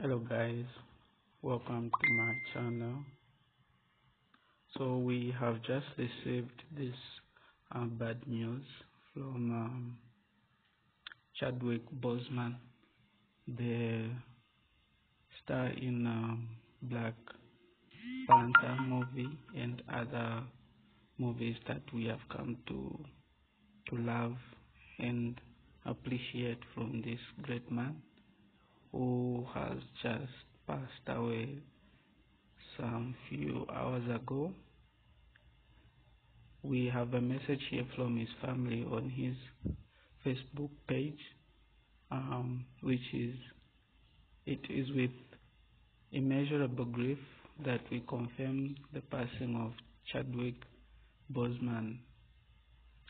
hello guys. Welcome to my channel. So we have just received this uh, bad news from um, Chadwick Boseman the star in um, Black Panther movie and other movies that we have come to to love and appreciate from this great man who has just passed away some few hours ago. We have a message here from his family on his Facebook page, um, which is it is with immeasurable grief that we confirm the passing of Chadwick Boseman.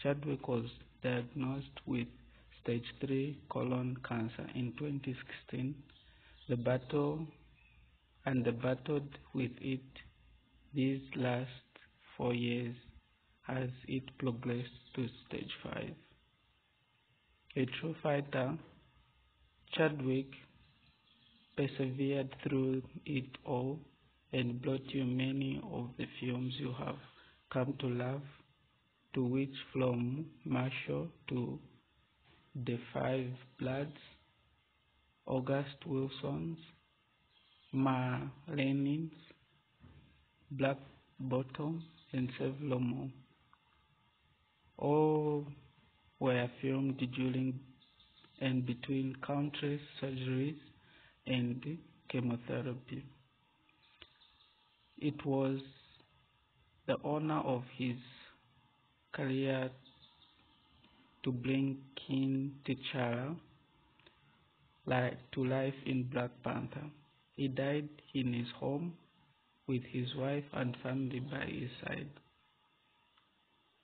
Chadwick was diagnosed with stage 3 colon cancer in 2016. The battle and the battled with it these last four years as it progressed to stage 5. A true fighter, Chadwick persevered through it all and brought you many of the films you have come to love, to which from Marshall to The Five Bloods, August Wilson's, Ma Rainey's, Black Bottom, and several more. All were filmed during and between countless surgeries and chemotherapy. It was the honor of his career to bring King T'Challa to life in Black Panther. He died in his home with his wife and family by his side.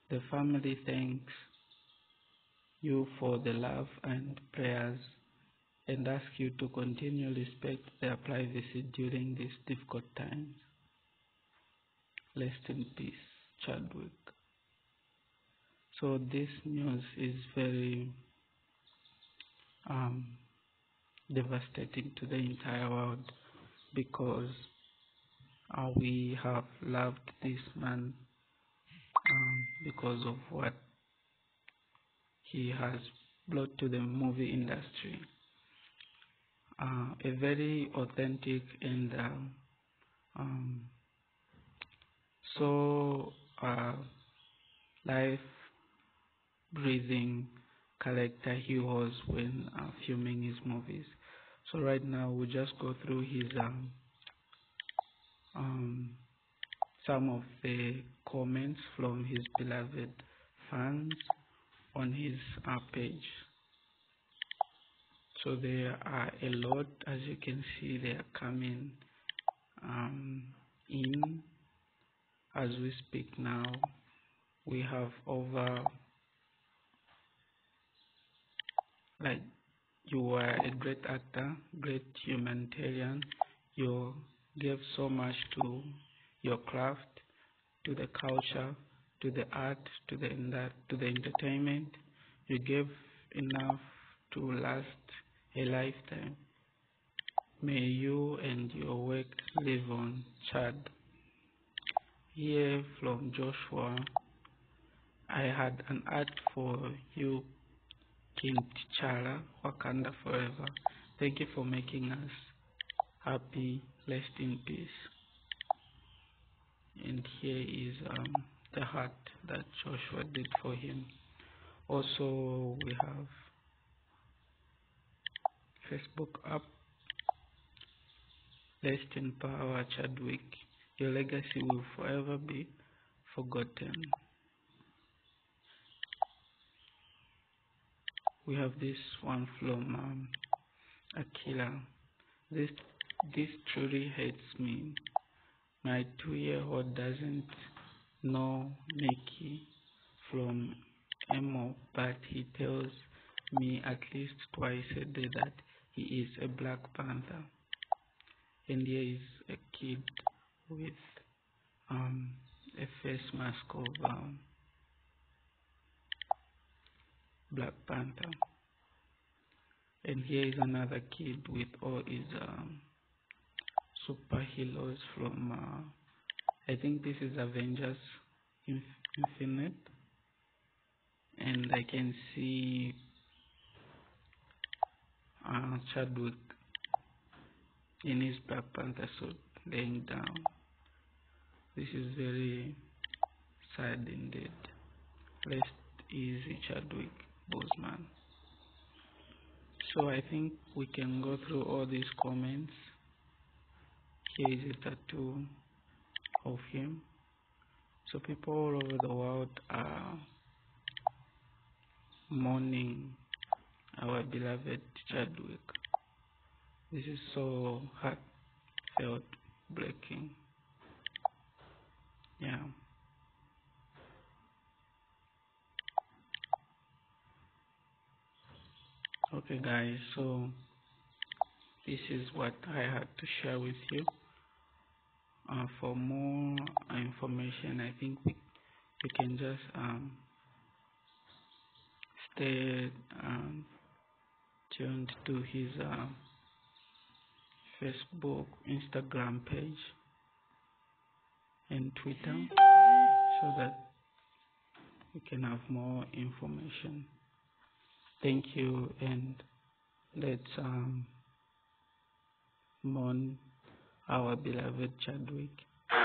The family thanks you for the love and prayers and ask you to continue respect their privacy during these difficult times. Rest in peace, Chadwick. So this news is very um, devastating to the entire world because uh, we have loved this man um, because of what he has brought to the movie industry. Uh, a very authentic and uh, um, so uh, life breathing character he was when uh, filming his movies. So right now we'll just go through his um, um, some of the comments from his beloved fans on his uh, page. So there are a lot, as you can see, they are coming um, in as we speak now. We have over like you were a great actor, great humanitarian. You gave so much to your craft, to the culture, to the art, to the to the entertainment. You gave enough to last a lifetime. May you and your work live on, Chad. Here from Joshua, I had an art for you King T'Challa, Wakanda forever. Thank you for making us happy. Rest in peace. And here is um, the heart that Joshua did for him. Also, we have Facebook up. Rest in power, Chadwick. Your legacy will forever be forgotten. We have this one from um, Akila. This this truly hates me. My two-year-old doesn't know Mickey from Elmo, but he tells me at least twice a day that he is a Black Panther. And here is a kid with um, a face mask of um, Black Panther. And here is another kid with all his um, superheroes from uh, I think this is Avengers Infinite and I can see uh, Chadwick in his Black Panther suit laying down. This is very sad indeed. Rest easy Chadwick Boseman. So I think we can go through all these comments. Here is a tattoo of him. So people all over the world are mourning our beloved Chadwick. This is so heartfelt breaking. Yeah. Okay guys, so this is what I had to share with you. Uh, for more information, I think we, we can just um, stay um, tuned to his uh, Facebook, Instagram page, and Twitter so that we can have more information. Thank you, and let's um, mourn our beloved Chadwick. We're